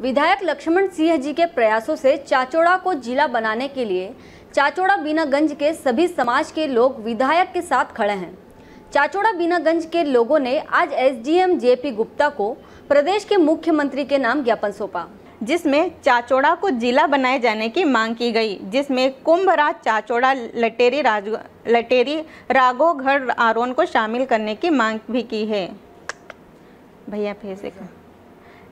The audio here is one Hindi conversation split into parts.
विधायक लक्ष्मण सिंह जी के प्रयासों से चाचोड़ा को जिला बनाने के लिए चाचोड़ा बीनागंज के सभी समाज के लोग विधायक के साथ खड़े हैं। चाचोड़ा बीनागंज के लोगों ने आज एसडीएम जेपी गुप्ता को प्रदेश के मुख्यमंत्री के नाम ज्ञापन सौंपा। जिसमें चाचोड़ा को जिला बनाए जाने की मांग की गई, जिसमें कुंभराज चाचोड़ा लटेरी राज, लटेरी राघोगढ़ आरोन को शामिल करने की मांग भी की है। भैया, फिर से।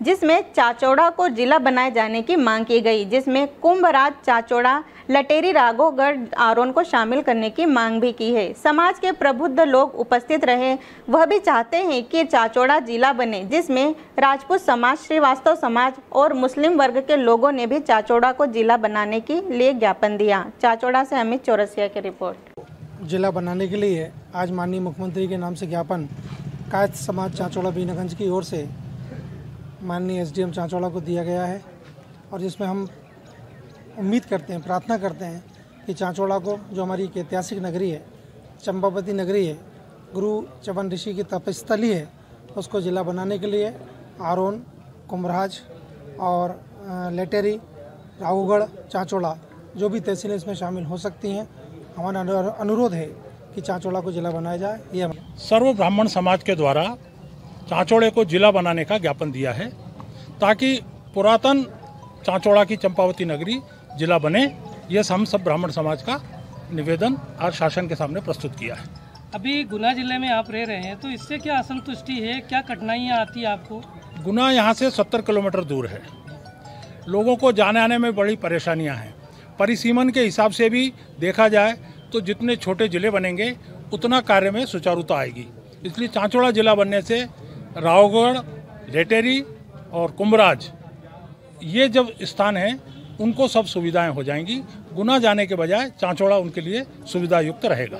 जिसमें चाचौड़ा को जिला बनाए जाने की मांग की गई, जिसमें कुंभराज चाचौड़ा, लटेरी राघोगढ़, आरोन को शामिल करने की मांग भी की है। समाज के प्रबुद्ध लोग उपस्थित रहे, वह भी चाहते हैं कि चाचौड़ा जिला बने, जिसमें राजपूत समाज, श्रीवास्तव समाज और मुस्लिम वर्ग के लोगों ने भी चाचौड़ा को जिला बनाने के लिए ज्ञापन दिया। चाचौड़ा से अमित चौरसिया की रिपोर्ट। जिला बनाने के लिए आज माननीय मुख्यमंत्री के नाम से ज्ञापन कायद समाज चांचौड़ा बीनागंज की ओर से माननीय एसडीएम चांचौड़ा को दिया गया है और जिसमें हम उम्मीद करते हैं, प्रार्थना करते हैं कि चांचौड़ा को, जो हमारी एक ऐतिहासिक नगरी है, चंपावती नगरी है, गुरु चवन ऋषि की तपस्थली है, उसको ज़िला बनाने के लिए आरोन कुमराज और लेटेरी राघुगढ़ चांचौड़ा, जो भी तहसीलें इसमें शामिल हो सकती हैं, हमारा अनुरोध है कि चांचौड़ा को ज़िला बनाया जाए, ये सर्व ब्राह्मण समाज के द्वारा चांचौड़े को जिला बनाने का ज्ञापन दिया है ताकि पुरातन चांचौड़ा की चंपावती नगरी जिला बने। यह हम सब ब्राह्मण समाज का निवेदन आज शासन के सामने प्रस्तुत किया है। अभी गुना ज़िले में आप रह रहे हैं तो इससे क्या असंतुष्टि है? क्या कठिनाइयाँ आती है आपको? गुना यहाँ से 70 किलोमीटर दूर है। लोगों को जाने आने में बड़ी परेशानियाँ हैं। परिसीमन के हिसाब से भी देखा जाए तो जितने छोटे ज़िले बनेंगे उतना कार्य में सुचारुता आएगी। इसलिए चांचौड़ा जिला बनने से रावगढ़, लेटेरी और कुमराज ये जब स्थान हैं, उनको सब सुविधाएँ हो जाएँगी। गुना जाने के बजाय चांचौड़ा उनके लिए सुविधायुक्त रहेगा।